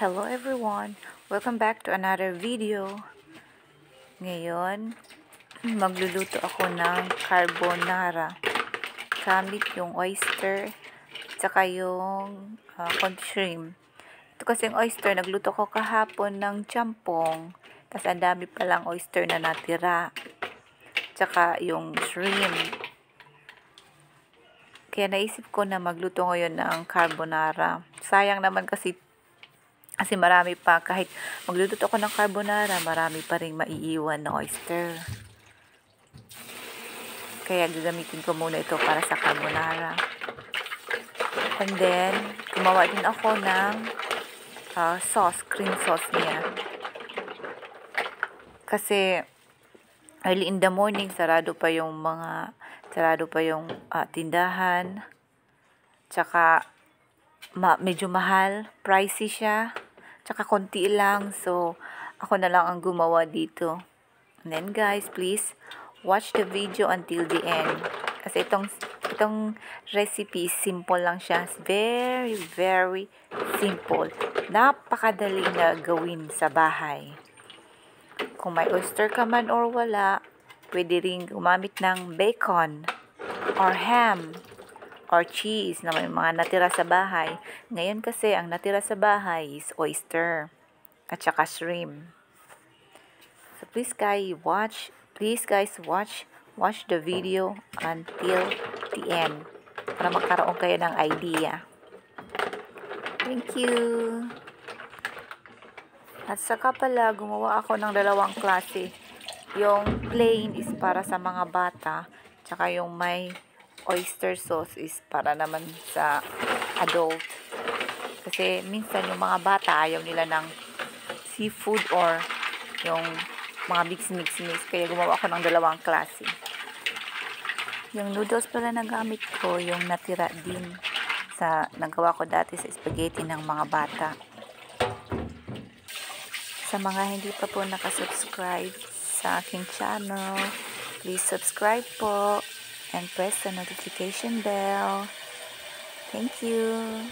Hello everyone! Welcome back to another video. Ngayon, magluluto ako ng carbonara. Gamit yung oyster, tsaka yung uh, shrimp. Ito kasi yung oyster, nagluto ko kahapon ng champong. Tapos ang dami palang oyster na natira. Tsaka yung shrimp. Kaya naisip ko na magluto ngayon ng carbonara. Sayang naman kasi kasi marami pa, kahit magluto ako ng carbonara, marami pa rin maiiwan na oyster. Kaya gagamitin ko muna ito para sa carbonara. And then, gumawa din ako ng uh, sauce, cream sauce niya. Kasi, early in the morning, sarado pa yung mga, sarado pa yung uh, tindahan. Tsaka, ma medyo mahal, pricey siya. Tsaka konti lang. So, ako na lang ang gumawa dito. And then guys, please watch the video until the end. Kasi itong, itong recipe, simple lang siya. Very, very simple. Napakadali na gawin sa bahay. Kung may oyster ka man or wala, pwede rin gumamit ng bacon or ham or cheese na may mga natira sa bahay. Ngayon kasi, ang natira sa bahay is oyster at saka shrimp. So please guys, watch, please guys, watch, watch the video until the end para magkaroon kayo ng idea. Thank you! At saka pala, gumawa ako ng dalawang klase. Yung plain is para sa mga bata, tsaka yung may oyster sauce is para naman sa adult. Kasi minsan yung mga bata ayaw nila ng seafood or yung mga mix-mix-mix. Kaya gumawa ako ng dalawang klase. Yung noodles pala na gamit ko, yung natira din sa nagawa ko dati sa spaghetti ng mga bata. Sa mga hindi pa po nakasubscribe sa aking channel, please subscribe po and press the notification bell. Thank you.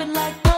happen like that.